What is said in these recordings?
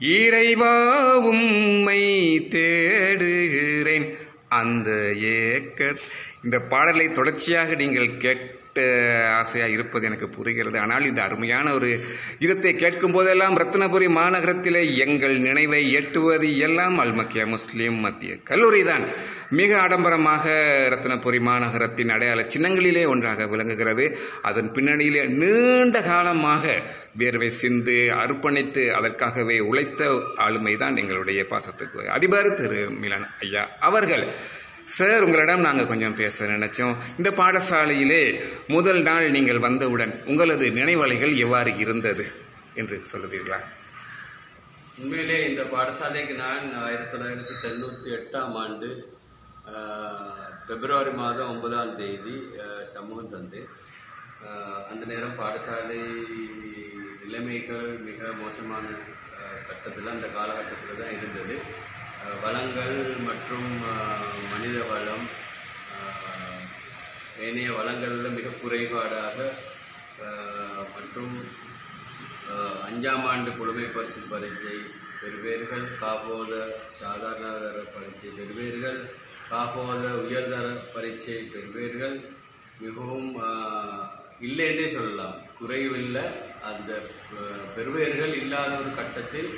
இறைவா உம்மை தேடுகிறேன். அந்த ஏக்க இந்த பாடலை தொடர்ச்சியாக நீங்கள் கேட்ட ஆசையாக இருப்பது எனக்கு புரிகிறது. ஆனால் இந்த அருமையான ஒரு இதத்தை கேட்கும் போதெல்லாம் ரத்னபுரி மாநகரத்திலே எங்கள் நினைவை எட்டுவது எல்லாம் அல்மக்கியா முஸ்லீம் மத்திய கல்லூரி தான் மிக ஆடம்பரமாக ரத்னபுரி மாநகரத்தின் அடையாள சின்னங்களிலே ஒன்றாக விளங்குகிறது. அதன் பின்னணியிலே நீண்ட காலமாக வேர்வை சிந்து அர்ப்பணித்து அதற்காகவே உழைத்த ஆளுமைதான் எங்களுடைய பாசத்துக்கு அதிபர் திரு மிலன் ஐயா அவர்கள். சார் உங்களிடம் நாங்கள் கொஞ்சம் பேச நினைச்சோம். இந்த பாடசாலையிலே முதல் நாள் நீங்கள் வந்தவுடன் உங்களது நினைவலைகள் எவ்வாறு இருந்தது என்று சொல்லுவீர்களா? உண்மையிலே இந்த பாடசாலைக்கு நான் ஆயிரத்தி தொள்ளாயிரத்தி தொண்ணூற்றி எட்டாம் ஆண்டு பிப்ரவரி மாதம் ஒன்பதாம் தேதி சமூகம் தந்து அந்த நேரம் பாடசாலை நிலைமைகள் மிக மோசமான கட்டத்தில் அந்த காலகட்டத்தில் தான் இருந்தது. வளங்கள் மற்றும் மனித வளம் ஏனைய வளங்களில் மிக குறைபாடாக மற்றும் அஞ்சாம் ஆண்டு புலமை பரிசு பரீட்சை வெவ்வேறுகள் காபோத சாதாரண பரீட்சை வெவ்வேறுகள் காப்போத உயர்தர பரீட்சை பெறுவீர்கள். மிகவும் அஹ், இல்லை என்றே சொல்லலாம். குறைவில்லை. அந்த பெறுவீர்கள் இல்லாத ஒரு கட்டத்தில்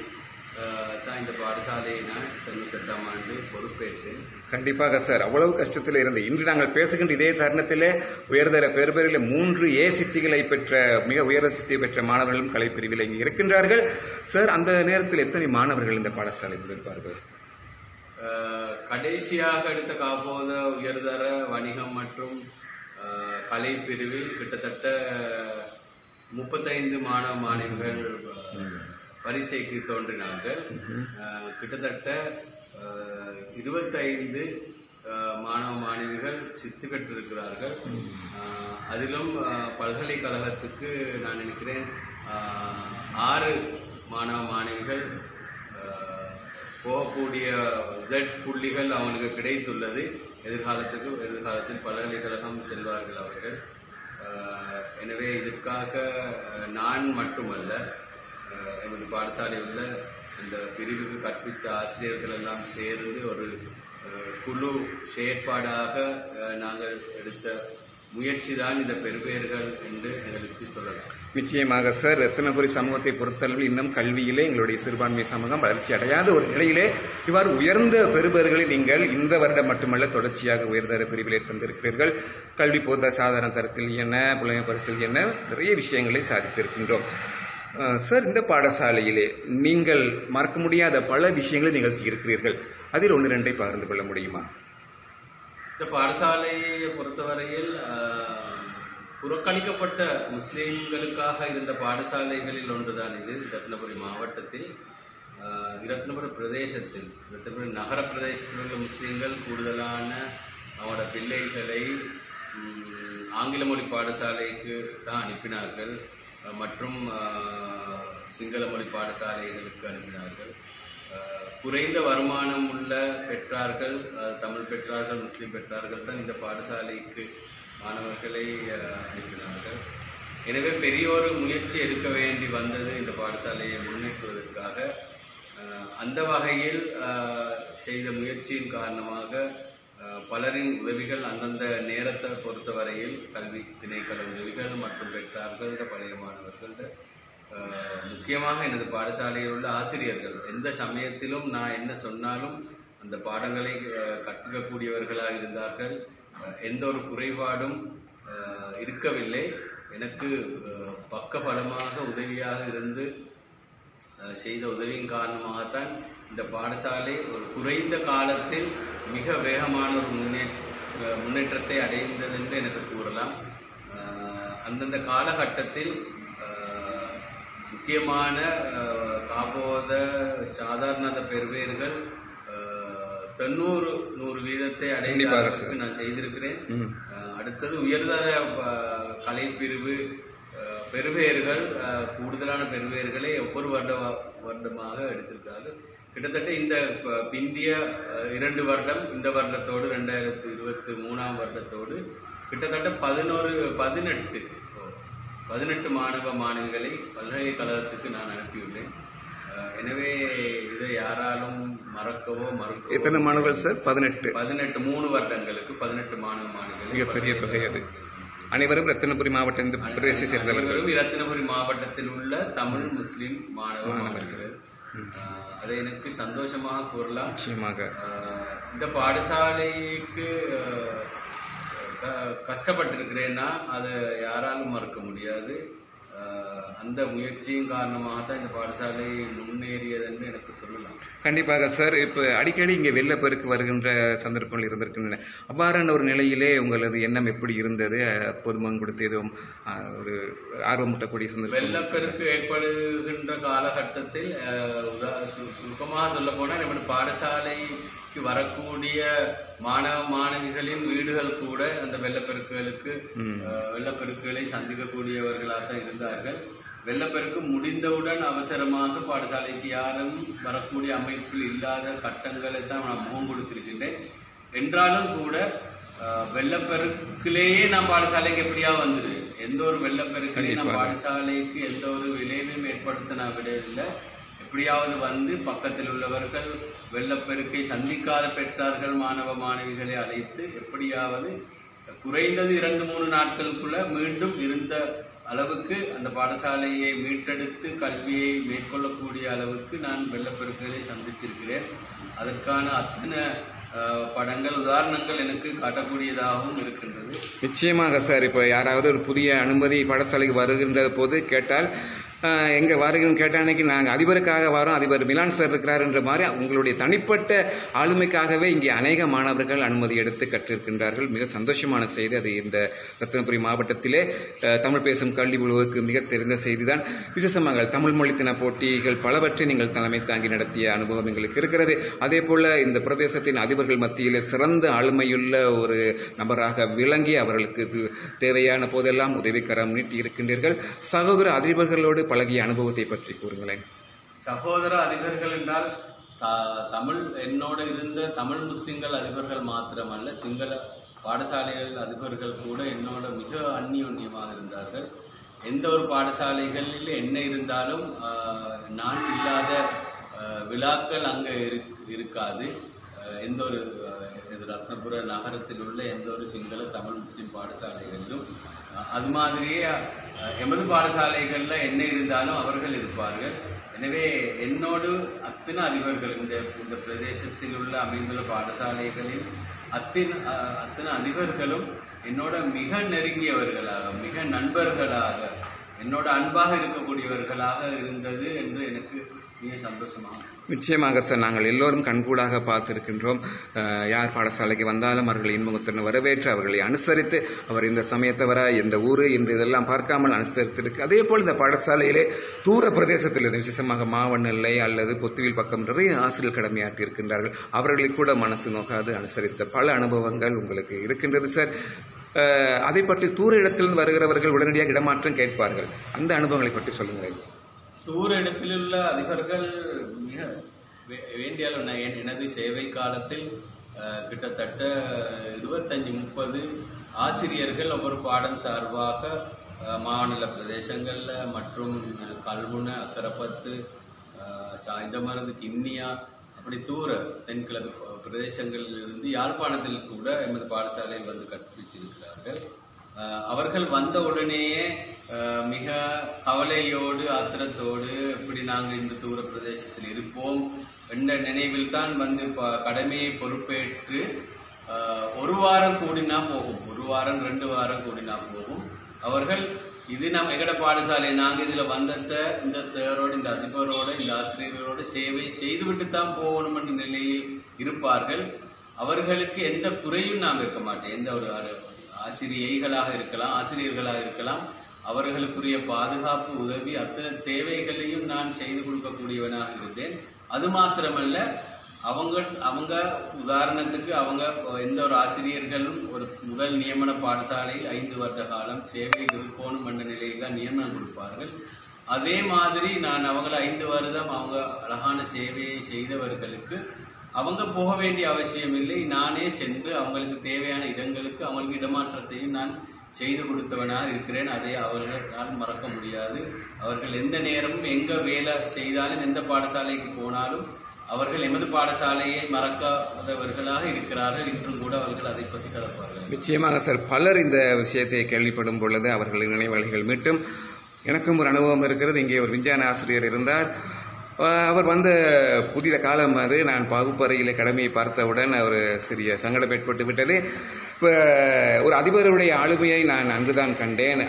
தான் இந்த பாடசாலையை நான் தொண்ணூத்தெட்டாம் ஆண்டு பொறுப்பேற்றேன். கண்டிப்பாக சார். அவ்வளவு கஷ்டத்தில் இருந்து இன்று நாங்கள் பேசுகின்ற இதே தருணத்திலே உயர்தர பெறுபேறில் மூன்று ஏ சித்திகளை பெற்ற மிக உயர சித்தி பெற்ற மாணவர்களும் கலைப்பிரிவில் இங்கே இருக்கின்றார்கள். சார் அந்த நேரத்தில் எத்தனை மாணவர்கள் இந்த பாடசாலையில் இருப்பார்கள் கடைசியாக எடுத்த காப்போத உயர்தர வணிகம் மற்றும் கலை பிரிவில் கிட்டத்தட்ட முப்பத்தைந்து மாணவ மாணவிகள் பரீட்சைக்கு தோன்றினார்கள் கிட்டத்தட்ட இருபத்தைந்து மாணவ மாணவிகள் சித்து பெற்றிருக்கிறார்கள். அதிலும் பல்கலைக்கழகத்துக்கு நான் நினைக்கிறேன் ஆறு மாணவ மாணவிகள் போகக்கூடிய Z புள்ளிகள் அவனுக்கு கிடைத்துள்ளது. எதிர்காலத்துக்கு எதிர்காலத்தில் பல்கலைக்கழகம் செல்வார்கள் அவர்கள். எனவே இதற்காக நான் மட்டுமல்ல எமது பாடசாலையில் உள்ள இந்த பிரிவுக்கு கற்பித்த ஆசிரியர்கள் எல்லாம் சேர்ந்து ஒரு குழு செயற்பாடாக நாங்கள் எடுத்த முயற்சி தான் இந்த பெறுபேறுகள் என்று எங்களுக்கு சொல்லலாம். நிச்சயமாக சார் ரத்தினபுரி சமூகத்தை பொறுத்தளவில் இன்னும் கல்வியிலே எங்களுடைய சிறுபான்மை சமூகம் வளர்ச்சி அடையாத ஒரு நிலையிலே இவ்வாறு உயர்ந்த பெறுபேறுகளை நீங்கள் இந்த வருடம் மட்டுமல்ல தொடர்ச்சியாக உயர்தர பிரிவிலே தந்திருக்கிறீர்கள் கல்வி பொருத்த சாதாரண தரத்தில் என்ன புலமை பரிசில் என்ன நிறைய விஷயங்களை சாதித்திருக்கின்றோம். சார் இந்த பாடசாலையிலே நீங்கள் மறக்க முடியாத பல விஷயங்களை நிகழ்த்தியிருக்கிறீர்கள். அதில் ஒன்று ரெண்டை பகிர்ந்து கொள்ள முடியுமா? இந்த பாடசாலையை பொறுத்தவரையில் புறக்கணிக்கப்பட்ட முஸ்லீம்களுக்காக இருந்த பாடசாலைகளில் ஒன்றுதான் இது. ரத்னபுரி மாவட்டத்தில் ரத்னபுரி பிரதேசத்தில் ரத்னபுரி நகர பிரதேசத்தில் உள்ள முஸ்லீம்கள் கூடுதலான அவங்களோட பிள்ளைகளை ஆங்கில மொழி பாடசாலைக்கு தான் அனுப்பினார்கள். மற்றும் சிங்கள மொழி பாடசாலைகளுக்கு அனுப்பினார்கள். குறைந்த வருமானம் உள்ள பெற்றார்கள் தமிழ் பெற்றார்கள் முஸ்லீம் பெற்றார்கள் தான் இந்த பாடசாலைக்கு மாணவர்களை அனுப்பினார்கள். எனவே பெரிய ஒரு முயற்சி எடுக்க வேண்டி வந்தது இந்த பாடசாலையை முன்னேற்றுவதற்காக. அந்த வகையில் செய்த முயற்சியின் காரணமாக பலரின் உதவிகள் அந்தந்த நேரத்தை பொறுத்தவரையில் கல்வி திணைக்கள உதவிகள் மற்றும் பெற்றார்கள் பழைய மாணவர்கள்ட. முக்கியமாக எனது பாடசாலையில் உள்ள ஆசிரியர்கள். எந்த சமயத்திலும் நான் என்ன சொன்னாலும் அந்த பாடங்களை அஹ், இருந்தார்கள். எந்த ஒரு குறைபாடும் இருக்கவில்லை. எனக்கு பக்க பலமாக உதவியாக இருந்து செய்த உதவியின் காரணமாகத்தான் இந்த பாடசாலை ஒரு குறைந்த காலத்தில் மிக வேகமான ஒரு முன்னேற்ற முன்னேற்றத்தை அடைந்தது என்று எனக்கு கூறலாம். அந்தந்த காலகட்டத்தில் முக்கியமான காபோத காப்போத சாதாரண பெறுவேர்கள் தொண்ணூறு நூறு வீதத்தை அடைந்த நான் செய்திருக்கிறேன். அடுத்தது உயர்தர கலைப்பிரிவு அஹ், கூடுதலான பெறுபேறுகளை ஒவ்வொரு வருட வருடமாக எடுத்திருக்கிறார்கள். கிட்டத்தட்ட இந்த பிந்திய இரண்டு வருடம் இந்த வருடத்தோடு ரெண்டாயிரத்தி இருபத்தி மூணாம் வருடத்தோடு கிட்டத்தட்ட பதினோரு பதினெட்டு பதினெட்டு மாணவ மாணவிகளை பல்கலைக்கழகத்துக்கு நான் அனுப்பியுள்ளேன். எனவே இதை யாராலும் மறக்கவோ மறுக்கவோ எத்தனை மாணவர்கள் சார்? பதினெட்டு. பதினெட்டு மூணு வருடங்களுக்கு பதினெட்டு மாணவ மாணவிகள். மிகப்பெரிய தொகை அது. அனைவரும் ரத்தினபுரி மாவட்டம் இந்த பிரதேசத்தை சேர்ந்தவர்கள். அனைவரும் இரத்தினபுரி மாவட்டத்தில் உள்ள தமிழ் முஸ்லிம் மாணவ மாணவர்கள். அதை எனக்கு சந்தோஷமாக கூறலாம். நிச்சயமாக. இந்த பாடசாலைக்கு கஷ்டப்பட்டிருக்கிறேன்னா அதை யாராலும் மறுக்க முடியாது. அந்த முயற்சியின் காரணமாக தான் இந்த பாடசாலை முன்னேறியது என்று எனக்கு சொல்லலாம். கண்டிப்பாக சார் இப்போ அடிக்கடி இங்கே வெள்ளப்பெருக்கு வருகின்ற சந்தர்ப்பங்கள் இருந்திருக்கின்றன. அவ்வாறான ஒரு நிலையிலே உங்களது எண்ணம் எப்படி இருந்தது? பொதுமகன் கொடுத்து எதுவும் ஒரு ஆர்வமூட்டக்கூடிய சந்தர்ப்பம். வெள்ளப்பெருக்கு ஏற்படுகின்ற காலகட்டத்தில் சுருக்கமாக சொல்ல போனால் நம்ம பாடசாலைக்கு வரக்கூடிய மாணவ மாணவிகளின் வீடுகள் கூட அந்த வெள்ளப்பெருக்குகளுக்கு வெள்ளப்பெருக்குகளை சந்திக்கக்கூடியவர்களாக தான் இருந்தார்கள். வெள்ளப்பெருக்கு முடிந்தவுடன் அவசரமாக பாடசாலைக்கு யாரும் வரக்கூடிய அமைப்பில் இல்லாத கட்டங்களை தான் நான் முகம் கொடுத்திருக்கின்றேன். என்றாலும் கூட வெள்ளப்பெருக்கிலேயே நான் பாடசாலைக்கு எப்படியா வந்துரு எந்த ஒரு வெள்ளப்பெருக்கிலையும் நான் பாடசாலைக்கு எந்த ஒரு விளைவையும் ஏற்படுத்த நான் விடவில்லை எப்படியாவது வந்து பக்கத்தில் உள்ளவர்கள் வெள்ளப்பெருக்கை சந்திக்காத பெற்றார்கள் மாணவ மாணவிகளை அழைத்து எப்படியாவது குறைந்தது இரண்டு மூணு நாட்களுக்குள்ள மீண்டும் இருந்த அளவுக்கு அந்த பாடசாலையை மீட்டெடுத்து கல்வியை மேற்கொள்ளக்கூடிய அளவுக்கு நான் வெள்ளப்பெருக்குகளை சந்தித்திருக்கிறேன். அதற்கான அத்தனை படங்கள் உதாரணங்கள் எனக்கு காட்டக்கூடியதாகவும் இருக்கின்றது. நிச்சயமாக சார் இப்போ யாராவது ஒரு புதிய அனுமதி பாடசாலைக்கு வருகின்ற போது கேட்டால் எங்க வருகிறோம் கேட்ட அன்னைக்கு நாங்கள் அதிபருக்காக வரோம். அதிபர் மிலான் சார் இருக்கிறாருன்ற மாதிரி உங்களுடைய தனிப்பட்ட ஆளுமைக்காகவே இங்கே அநேக மாணவர்கள் அனுமதி எடுத்து கற்றிருக்கின்றார்கள். மிக சந்தோஷமான செய்தி. அது இந்த ரத்தினபுரி மாவட்டத்திலே தமிழ் பேசும் கல்வி குழுவுக்கு மிக தெரிந்த செய்தி தான் விசேஷமாக தமிழ் மொழி தின போட்டிகள் பலவற்றை நீங்கள் தலைமை தாங்கி நடத்திய அனுபவம் எங்களுக்கு இருக்கிறது. அதே போல இந்த பிரதேசத்தின் அதிபர்கள் மத்தியிலே சிறந்த ஆளுமையுள்ள ஒரு நபராக விளங்கி அவர்களுக்கு தேவையான போதெல்லாம் உதவிக்கரம் நீட்டி இருக்கின்றீர்கள் சகோதர அதிபர்களோடு பழகிய அனுபவத்தை பற்றி கூறுங்களேன். சகோதர அதிபர்கள் என்றால் தமிழ் என்னோடு இருந்த தமிழ் முஸ்லிம்கள் அதிபர்கள் மாத்திரமல்ல சிங்கள பாடசாலைகள் அதிபர்கள் கூட என்னோட மிக அந்நியோன்யமாக இருந்தார்கள். எந்த ஒரு பாடசாலைகளில் என்ன இருந்தாலும் ஆஹ், நான் இல்லாத விழாக்கள் அங்கே இருக்காது. எந்த ஒரு இது ரத்னபுர நகரத்தில் உள்ள எந்த ஒரு சிங்கள தமிழ் முஸ்லிம் பாடசாலைகளிலும் அது மாதிரியே எமது பாடசாலைகளில் என்ன இருந்தாலும் அவர்கள் இருப்பார்கள். எனவே என்னோடு அத்தனை அதிபர்கள் இந்த இந்த பிரதேசத்தில் உள்ள அமைந்துள்ள பாடசாலைகளில் அத்தின் அத்தனை அதிபர்களும் என்னோட மிக நெருங்கியவர்களாக மிக நண்பர்களாக என்னோட அன்பாக இருக்கக்கூடியவர்களாக இருந்தது என்று எனக்கு நிச்சயமாக சார் நாங்கள் எல்லோரும் கண்கூடாக பார்த்திருக்கின்றோம். யார் பாடசாலைக்கு வந்தாலும் அவர்களை இன்பமுத்துடன் வரவேற்று அவர்களை அனுசரித்து அவர் இந்த சமயத்தவரா இந்த ஊரு என்று இதெல்லாம் பார்க்காமல் அனுசரித்திருக்கு அதே போல் இந்த பாடசாலையிலே தூர பிரதேசத்தில் இருந்து விசேஷமாக மாவண்ணல்லை அல்லது பொத்துவில் பக்கம் நிறைய ஆசிரியர் கடமையாற்றி இருக்கின்றார்கள் அவர்களை கூட மனசு நோக்காது அனுசரித்த பல அனுபவங்கள் உங்களுக்கு இருக்கின்றது சார். அதை பற்றி தூர இடத்திலிருந்து வருகிறவர்கள் உடனடியாக இடமாற்றம் கேட்பார்கள். அந்த அனுபவங்களை பற்றி சொல்லுங்கள் தூர இடத்திலுள்ள அதிபர்கள் மிக வே- வேண்டிய எனது சேவை காலத்தில் கிட்டத்தட்ட இருபத்தஞ்சு முப்பது ஆசிரியர்கள் ஒவ்வொரு பாடம் சார்பாக மாநில பிரதேசங்களில் மற்றும் கல்முனை அக்கரப்பத்து அஹ், சாய்ந்தமருது கிண்ணியா அப்படி தூர தென்கிழக்கு பிரதேசங்களில் இருந்து யாழ்ப்பாணத்தில் கூட எமது பாடசாலையில் வந்து கற்பிச்சிருக்கிறார்கள் அவர்கள் வந்த உடனேயே மிக கவலையோடு ஆத்திரத்தோடு எப்படி நாங்கள் இந்த தூர பிரதேசத்தில் இருப்போம் என்ற நினைவில் தான் வந்து ப- கடமையை பொறுப்பேற்று ஒரு வாரம் கூடினா போகும். ஒரு வாரம் ரெண்டு வாரம் கூடினா போகும். அவர்கள் இது நம்ம எங்கட பாடசாலை நாங்கள் இதில் வந்தத இந்த சேரோடு இந்த அதிபரோட இந்த ஆசிரியர்களோட சேவை செய்துவிட்டு தான் போகணும் என்ற நிலையில் இருப்பார்கள். அவர்களுக்கு எந்த குறையும் நாம் வைக்க மாட்டேன் எந்த ஒரு ஆசிரியைகளாக இருக்கலாம் ஆசிரியர்களாக இருக்கலாம். அவர்களுக்குரிய பாதுகாப்பு உதவி அத்தனை தேவைகளையும் நான் செய்து கொடுக்கக்கூடியவனாக இருந்தேன். அது மாத்திரமல்ல அவங்க அவங்க உதாரணத்துக்கு அவங்க எந்த ஒரு ஆசிரியர்களும் ஒரு முதல் நியமன பாடசாலையில் ஐந்து வருட காலம் சேவை இருக்கணும் என்ற நிலையில் தான் நியமனம் கொடுப்பார்கள். அதே மாதிரி நான் அவங்கள ஐந்து வருடம் அவங்க அழகான சேவையை செய்தவர்களுக்கு அவங்க போக வேண்டிய அவசியம் இல்லை. நானே சென்று அவங்களுக்கு தேவையான இடங்களுக்கு அவங்களுக்கு இடமாற்றத்தையும் நான் செய்து கொடுத்தவனாக இருக்கிறேன். அதை அவர்களால் மறக்க முடியாது. அவர்கள் எந்த நேரமும் எங்க வேலை செய்தாலும் எந்த பாடசாலைக்கு போனாலும் அவர்கள் எமது பாடசாலையை மறக்காதவர்களாக இருக்கிறார்கள். இன்றும் கூட அவர்கள் அதை பற்றி கலப்பார்கள். நிச்சயமாக சார் பலர் இந்த விஷயத்தை கேள்விப்படும் பொழுது அவர்களின் நினைவலைகள் மீட்டும். எனக்கும் ஒரு அனுபவம் இருக்கிறது. இங்கே ஒரு விஞ்ஞான ஆசிரியர் இருந்தார். அவர் வந்த புதிய காலம் அது. நான் பகுப்பறையில் கடமையை பார்த்தவுடன் அவர் சிறிய சங்கடம் ஏற்பட்டு விட்டது. இப்போ ஒரு அதிபருடைய ஆளுமையை நான் அன்றுதான் கண்டேன்.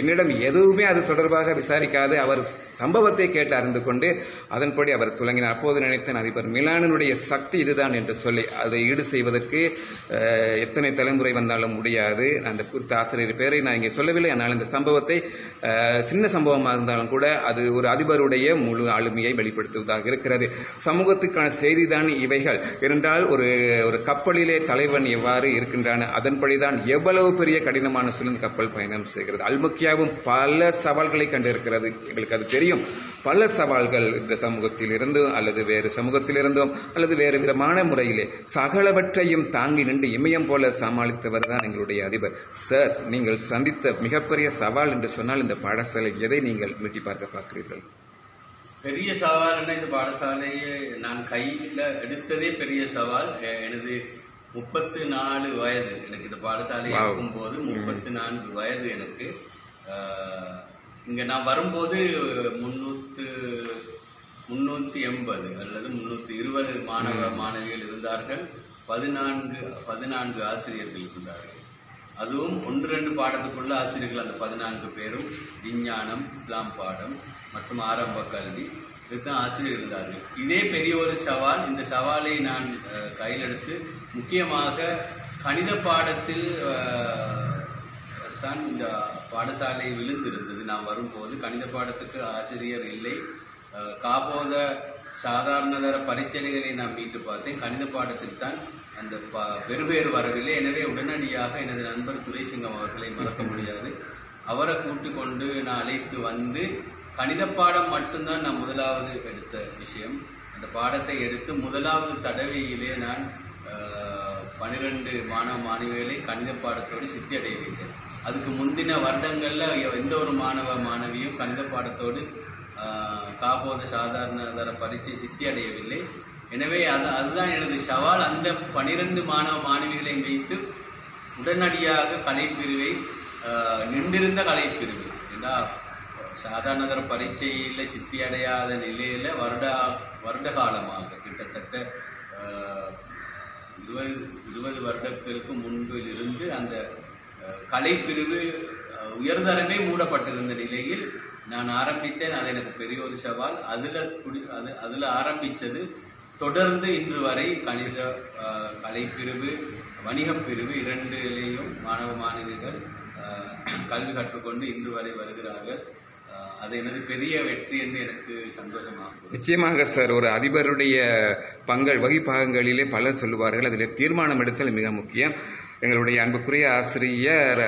என்னிடம் எதுவுமே அது தொடர்பாக விசாரிக்காது. அவர் சம்பவத்தை கேட்டு அறிந்து கொண்டு அதன்படி அவர் துலங்கினார். அப்போது நினைத்தேன் அதிபர் மிலானனுடைய சக்தி இதுதான் என்று சொல்லி அதை ஈடு செய்வதற்கு எத்தனை தலைமுறை வந்தாலும் முடியாது. அந்த குறித்த ஆசிரியர் பேரை நான் இங்கே சொல்லவில்லை. ஆனால் இந்த சம்பவத்தை சின்ன சம்பவமாக இருந்தாலும் கூட அது ஒரு அதிபருடைய முழு ஆளுமையை வெளிப்படுத்துவதாக இருக்கிறது. சமூகத்துக்கான செய்திதான் இவைகள். என்றால் ஒரு ஒரு கப்பலிலே தலைவன் எவ்வாறு இருக்கின்றன. அதன்படிதான் எவ்வளவு பெரிய கடினமான சூழ்நிலை கப்பல் பயணம் செய்கிறது. அல்முக்கியாவும் பல சவால்களை கண்டிருக்கிறது. எங்களுக்கு அது தெரியும். பல சவால்கள் இந்த சமூகத்தில் இருந்தும் அல்லது வேறு சமூகத்தில் இருந்தும் அல்லது வேறு விதமான முறையிலே சகலவற்றையும் தாங்கி நின்று இமயம் போல சமாளித்தவர் தான் எங்களுடைய அதிபர். சார் நீங்கள் சந்தித்த மிகப்பெரிய சவால் என்று சொன்னால் இந்த பாடசாலை எதை நீங்கள் மீட்டி பார்க்க பார்க்கிறீர்கள்? பெரிய சவால்னா இந்த பாடசாலையை நான் கையில் எடுத்ததே பெரிய சவால். எனது முப்பத்து நாலு வயது. எனக்கு இந்த பாடசாலை Wow. இருக்கும்போது முப்பத்து நான்கு வயது எனக்கு. இங்க நான் வரும்போது முன்னூத்து முன்னூத்தி எண்பது அல்லது முன்னூத்தி இருபது மாணவ மாணவிகள் இருந்தார்கள். பதினான்கு பதினான்கு ஆசிரியர்கள் இருந்தார்கள். அதுவும் ஒன்று ரெண்டு பாடத்துக்குள்ள ஆசிரியர்கள் அந்த பதினான்கு பேரும் விஞ்ஞானம் இஸ்லாம் பாடம் மற்றும் ஆரம்ப கல்வி. இதுதான் ஆசிரியர் இருந்தார். இதே பெரிய ஒரு சவால் இந்த சவாலை நான் கையில் எடுத்து முக்கியமாக கணித பாடத்தில் தான் இந்த பாடசாலை விழுந்திருந்தது. நான் வரும்போது கணித பாடத்துக்கு ஆசிரியர் இல்லை. காபோத சாதாரணதர பரிச்சனைகளை நான் மீட்டு பார்த்தேன். கணித பாடத்தில் தான் அந்த ப- பெறுபேறு வரவில்லை. எனவே உடனடியாக எனது நண்பர் துரைசிங்கம் அவர்களை மறக்க முடியாது. அவரை கூட்டு கொண்டு நான் அழைத்து வந்து கணித பாடம் மட்டும்தான் நான் முதலாவது எடுத்த விஷயம். அந்த பாடத்தை எடுத்து முதலாவது தடவையிலே நான் பனிரெண்டு மாணவ மாணவிகளை கணித பாடத்தோடு சித்தி அடைய வைத்தேன். அதுக்கு முந்தின வருடங்களில் எந்த ஒரு மாணவ மாணவியும் கணித பாடத்தோடு ஆஹ், காபோத சாதாரண தர பரீட்சை சித்தி அடையவில்லை எனவே அது அதுதான் எனது சவால். அந்த பனிரெண்டு மாணவ மாணவிகளை வைத்து உடனடியாக கலைப்பிரிவை நின்றிருந்த கலைப்பிரிவு. ஏன்னா சாதாரணதர பரீட்சையில் சித்தி அடையாத நிலையில வருட வருட காலமாக கிட்டத்தட்ட இருபது இருபது வருடத்திற்கு முன்பில் இருந்து அந்த கலைப்பிரிவு உயர்தரமே மூடப்பட்டிருந்த நிலையில் நான் ஆரம்பித்தேன். அது எனக்கு பெரிய ஒரு சவால். அதுல குடி அது அதுல ஆரம்பித்தது தொடர்ந்து இன்று வரை கணித கலைப்பிரிவு வணிகப் பிரிவு இரண்டிலேயும் மாணவ மாணவிகள் கல்வி கற்றுக்கொண்டு இன்று வரை வருகிறார்கள். அது எனது பெரிய வெற்றி என்று எனக்கு சந்தோஷமாகும் நிச்சயமாக சார் ஒரு அதிபருடைய பங்கள் வகிப்பாகங்களிலே பலர் சொல்லுவார்கள் அதில் தீர்மானம் எடுத்தல் மிக முக்கியம். எங்களுடைய அன்புக்குரிய ஆசிரியர்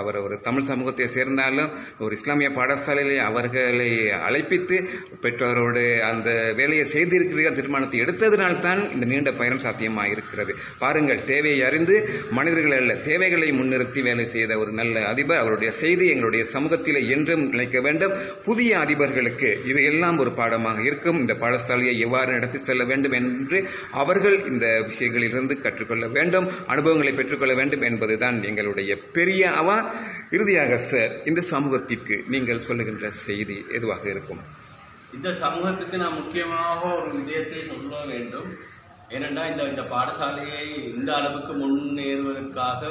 அவர் ஒரு தமிழ் சமூகத்தை சேர்ந்தாலும் ஒரு இஸ்லாமிய பாடசாலையிலே அவர்களை அழைப்பித்து பெற்றோரோடு அந்த வேலையை செய்திருக்கிற தீர்மானத்தை எடுத்ததினால்தான் இந்த நீண்ட பயணம் சாத்தியமாக இருக்கிறது பாருங்கள் தேவையை அறிந்து மனிதர்கள் அல்ல தேவைகளை முன்னிறுத்தி வேலை செய்த ஒரு நல்ல அதிபர் அவருடைய செய்தி எங்களுடைய சமூகத்தில் என்றும் நினைக்க வேண்டும். புதிய அதிபர்களுக்கு இது எல்லாம் ஒரு பாடமாக இருக்கும். இந்த பாடசாலையை எவ்வாறு நடத்தி செல்ல வேண்டும் என்று அவர்கள் இந்த விஷயங்களிலிருந்து கற்றுக்கொள்ள வேண்டும். அனுபவங்களை பெற்று பெற்றுக்கொள்ள வேண்டும் என்பதுதான் எங்களுடைய பெரிய அவா. இறுதியாக சார் இந்த சமூகத்திற்கு நீங்கள் சொல்லுகின்ற செய்தி எதுவாக இருக்கும்? இந்த சமூகத்துக்கு நான் முக்கியமாக ஒரு விஜயத்தை சொல்ல வேண்டும். ஏனென்றால் இந்த இந்த பாடசாலையை இந்த அளவுக்கு முன்னேறுவதற்காக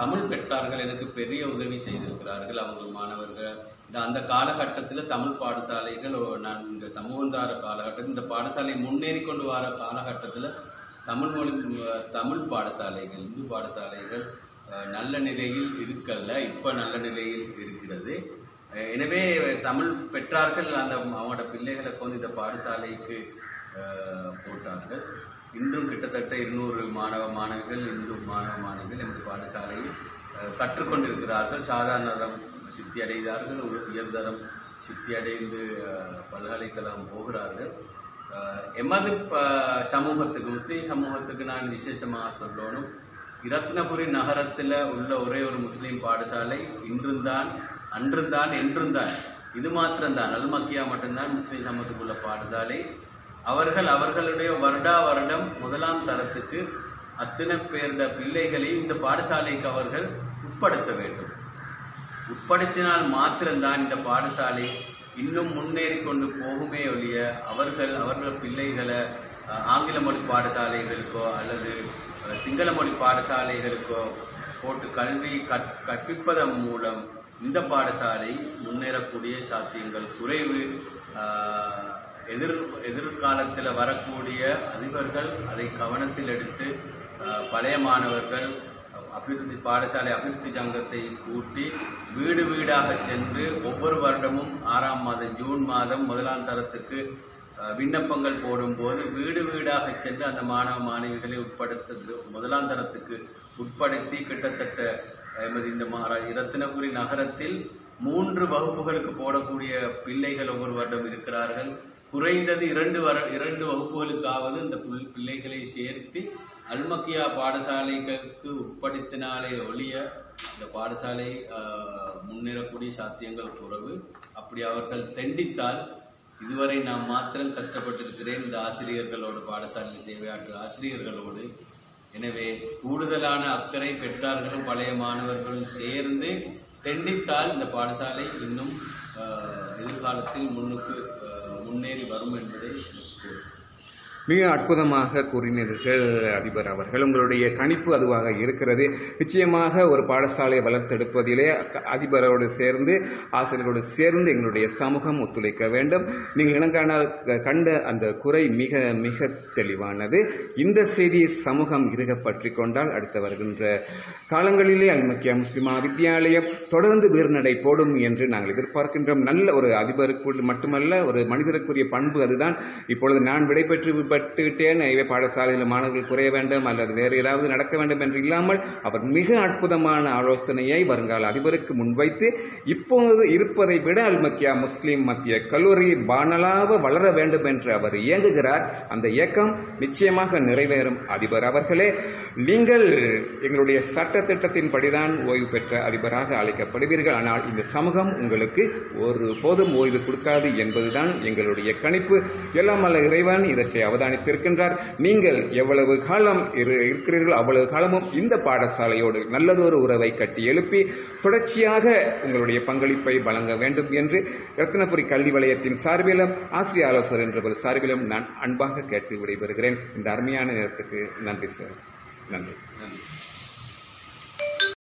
தமிழ் பெற்றார்கள் எனக்கு பெரிய உதவி செய்திருக்கிறார்கள். அவங்க மாணவர்கள் இந்த அந்த காலகட்டத்தில் தமிழ் பாடசாலைகள் நான் இந்த சமூகந்தார காலகட்டத்தில் இந்த பாடசாலை முன்னேறி கொண்டு வர காலகட்டத்தில் தமிழ் மொழி தமிழ் பாடசாலைகள் இந்து பாடசாலைகள் நல்ல நிலையில் இருக்கல்ல இப்போ நல்ல நிலையில் இருக்கிறது. எனவே தமிழ் பெற்றார்கள் அந்த அவங்களோட பிள்ளைகளை கொண்டு இந்த பாடசாலைக்கு போட்டார்கள். இன்றும் கிட்டத்தட்ட இருநூறு மாணவ மாணவிகள் இந்து மாணவ மாணவிகள் எமது பாடசாலையில் கற்றுக்கொண்டிருக்கிறார்கள். சாதாரண தரம் சித்தி அடைந்தார்கள் ஒரு உயர்தரம் சித்தி அடைந்து பல்கலைக்கழகம் போகிறார்கள். எமது ப- சமூகத்துக்கு முஸ்லீம் சமூகத்துக்கு நான் விசேஷமாக சொல்லணும். இரத்னபுரி நகரத்தில் உள்ள ஒரே ஒரு முஸ்லீம் பாடசாலை இன்றுந்தான் அன்றுந்தான் என்றுந்தான். இது மாத்திரம்தான். அல்மக்கியா மட்டும்தான் முஸ்லீம் சமூகத்துக்குள்ள பாடசாலை. அவர்கள் அவர்களுடைய வருடா வருடம் முதலாம் தரத்துக்கு அத்தனை பேர்ந்த பிள்ளைகளை இந்த பாடசாலைக்கு அவர்கள் உட்படுத்த வேண்டும். உட்படுத்தினால் மாத்திரம்தான் இந்த பாடசாலை இன்னும் முன்னேறி கொண்டு போகுமே ஒழிய அவர்கள் அவர்கள் பிள்ளைகளை ஆங்கில மொழி பாடசாலைகளுக்கோ அல்லது சிங்கள மொழி பாடசாலைகளுக்கோ போட்டு கல்வி கற் கற்பிப்பதன் மூலம் இந்த பாடசாலை முன்னேறக்கூடிய சாத்தியங்கள். குறைவு எதிர் எதிர்காலத்தில் வரக்கூடிய அதிபர்கள் அதை கவனத்தில் எடுத்து பழைய மாணவர்கள் அபிவிருத்தி பாடசாலை அபிவிருத்தி சங்கத்தை கூட்டி வீடு வீடாக சென்று ஒவ்வொரு வருடமும் ஆறாம் மாதம் ஜூன் மாதம் முதலாம் தரத்துக்கு விண்ணப்பங்கள் போடும்போது வீடு வீடாக சென்று அந்த மாணவ மாணவிகளை உட்படுத்த முதலாம் தரத்துக்கு உட்படுத்தி கிட்டத்தட்ட எமது இந்த இரத்தினபுரி நகரத்தில் மூன்று வகுப்புகளுக்கு போடக்கூடிய பிள்ளைகள் ஒவ்வொரு வருடம் இருக்கிறார்கள். குறைந்தது இரண்டு வர இரண்டு வகுப்புகளுக்காவது இந்த புல்- பிள்ளைகளை சேர்த்து அல்மக்கியா பாடசாலைகளுக்கு உட்படுத்தினாலே ஒழிய இந்த பாடசாலை முன்னேறக்கூடிய சாத்தியங்கள் குறைவு. அப்படி அவர்கள் தெண்டித்தால் இதுவரை நான் மாத்திரம் கஷ்டப்பட்டிருக்கிறேன். இந்த ஆசிரியர்களோடு பாடசாலை சேவையாற்று ஆசிரியர்களோடு. எனவே கூடுதலான அக்கறை பெற்றார்களும் பழைய மாணவர்களும் சேர்ந்து தெண்டித்தால் இந்த பாடசாலை இன்னும் எதிர்காலத்தில் முன்னுக்கு முன்னேறி வரும் என்பதை மிக அற்புதமாக கூறினீர்கள் அதிபர் அவர்கள். உங்களுடைய கணிப்பு அதுவாக இருக்கிறது. நிச்சயமாக ஒரு பாடசாலையை வளர்த்தெடுப்பதிலே அதிபரோடு சேர்ந்து ஆசிரியரோடு சேர்ந்து எங்களுடைய சமூகம் ஒத்துழைக்க வேண்டும். நீங்கள் இனங்காண கண்ட அந்த குறை மிக மிக தெளிவானது. இந்த செய்தியை சமூகம் இருக பற்றி கொண்டால் அடுத்து வருகின்ற காலங்களிலே அல்மக்கியா முஸ்லிமா வித்யாலயம் தொடர்ந்து வீர்நடை போடும் என்று நாங்கள் எதிர்பார்க்கின்றோம். நல்ல ஒரு அதிபருக்கு மட்டுமல்ல ஒரு மனிதருக்குரிய பண்பு அதுதான். இப்பொழுது நான் விடைபெற்று பட்டுவிட்டேன் இவை பாடசாலையில் மாணவர்கள் குறைய வேண்டும் அல்லது வேறு ஏதாவது நடக்க வேண்டும் என்று இல்லாமல் அவர் மிக அற்புதமான ஆலோசனையை வருங்கால அதிபருக்கு முன்வைத்து இப்போது இருப்பதை விட அல்மக்கியா முஸ்லீம் மத்திய கல்லூரி வானலாக வளர வேண்டும் என்று அவர் இயங்குகிறார். அந்த இயக்கம் நிச்சயமாக நிறைவேறும். அதிபர் அவர்களே நீங்கள் எங்களுடைய சட்ட திட்டத்தின்படிதான் ஓய்வு பெற்ற அதிபராக அழைக்கப்படுவீர்கள். ஆனால் இந்த சமூகம் உங்களுக்கு ஒரு போதும் ஓய்வு கொடுக்காது என்பதுதான் எங்களுடைய கணிப்பு. எல்லாம் அல்ல இறைவன் இதற்றை அவதானித்திருக்கின்றார் நீங்கள் எவ்வளவு காலம் இரு- இருக்கிறீர்கள் அவ்வளவு காலமும் இந்த பாடசாலையோடு நல்லதொரு உறவை கட்டி எழுப்பி தொடர்ச்சியாக உங்களுடைய பங்களிப்பை வழங்க வேண்டும் என்று ரத்தினபுரி கல்வி வலயத்தின் சார்பிலும் ஆசிரிய ஆலோசகர் என்ற ஒரு சார்பிலும் நான் அன்பாக கேட்டு விடைபெறுகிறேன். இந்த அருமையான நேரத்துக்கு நன்றி சார். நன்றி.